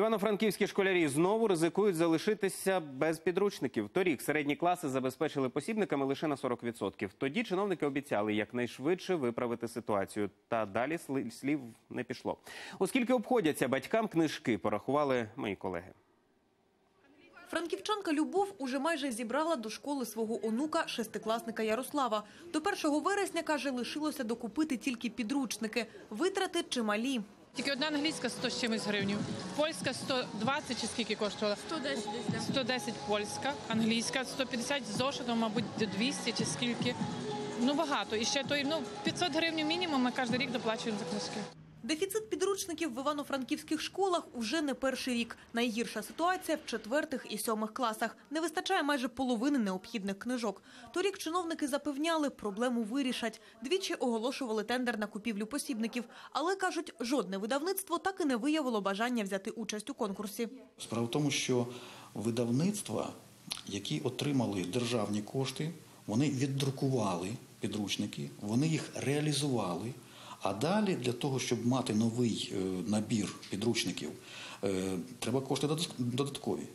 Івано-франківські школярі знову ризикують залишитися без підручників. Торік середні класи забезпечили посібниками лише на 40%. Тоді чиновники обіцяли якнайшвидше виправити ситуацію. Та далі слів не пішло. Оскільки обходяться батькам книжки, порахували мої колеги. Франківчанка Любов уже майже зібрала до школи свого онука, шестикласника Ярослава. До 1 вересня, каже, лишилося докупити тільки підручники. Витрати чималі. Тільки одна англійська 100 з чимось гривнів, польська 120 чи скільки коштувала? 110 десь, да. 110 польська, англійська 150 з зошитом, мабуть, до 200 чи скільки. Ну багато. І ще той, ну 500 гривень мінімум ми кожен рік доплачуємо за книжки. Дефіцит підручників в івано-франківських школах уже не перший рік. Найгірша ситуація в четвертих і сьомих класах. Не вистачає майже половини необхідних книжок. Торік чиновники запевняли, проблему вирішать. Двічі оголошували тендер на купівлю посібників, але кажуть, жодне видавництво так і не виявило бажання взяти участь у конкурсі. Справа в тому, що видавництва, які отримали державні кошти, вони віддрукували підручники, вони їх реалізували. А далі для того, щоб мати новий е, набір підручників, е, треба кошти додаткові.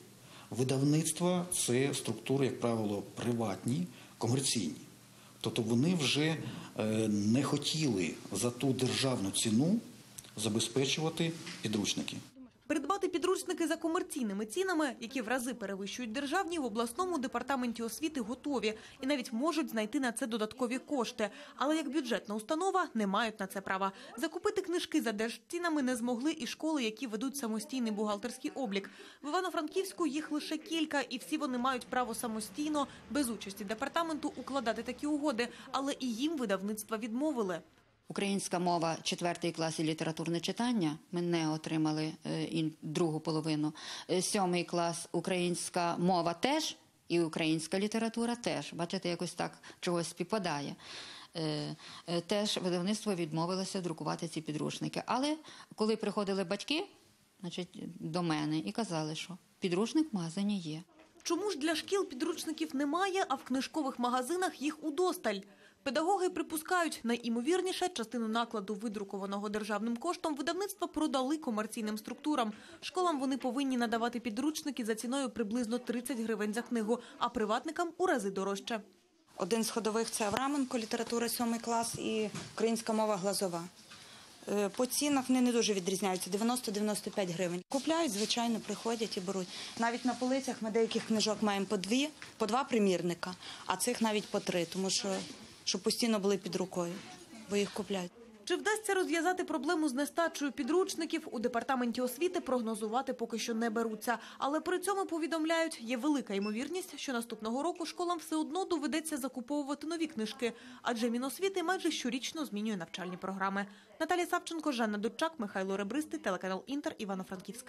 Видавництва це структури, як правило, приватні, комерційні. Тобто вони вже е, не хотіли за ту державну ціну забезпечувати підручники. Придбати підручники за комерційними цінами, які в рази перевищують державні, в обласному департаменті освіти готові і навіть можуть знайти на це додаткові кошти. Але як бюджетна установа не мають на це права. Закупити книжки за держцінами не змогли і школи, які ведуть самостійний бухгалтерський облік. В Івано-Франківську їх лише кілька, і всі вони мають право самостійно, без участі департаменту, укладати такі угоди. Але і їм видавництва відмовили. Українська мова, четвертий клас і літературне читання. Ми не отримали е, другу половину. Е, Сьомий клас українська мова теж, і українська література теж. Бачите, якось так чогось співпадає. Е, Теж видавництво відмовилося друкувати ці підручники. Але коли приходили батьки, значить, до мене і казали, що підручник в магазині є. Чому ж для шкіл підручників немає, а в книжкових магазинах їх удосталь? Педагоги припускають, найімовірніше частину накладу, видрукованого державним коштом, видавництва продали комерційним структурам. Школам вони повинні надавати підручники за ціною приблизно 30 гривень за книгу, а приватникам у рази дорожче. Один з ходових це Авраменко, література сьомий клас і українська мова глазова. Е, По цінах вони не дуже відрізняються 90-95 гривень. Купляють, звичайно, приходять і беруть. Навіть на полицях ми деяких книжок маємо по дві, по два примірника, а цих навіть по три, тому що щоб постійно були під рукою, бо їх купляють. Чи вдасться розв'язати проблему з нестачею підручників у департаменті освіти прогнозувати поки що не беруться. Але при цьому повідомляють, є велика ймовірність, що наступного року школам все одно доведеться закуповувати нові книжки, адже Міносвіти майже щорічно змінює навчальні програми. Наталія Савченко, Жанна Дудчак, Михайло Ребристи, телеканал Інтер, Івано-Франківськ.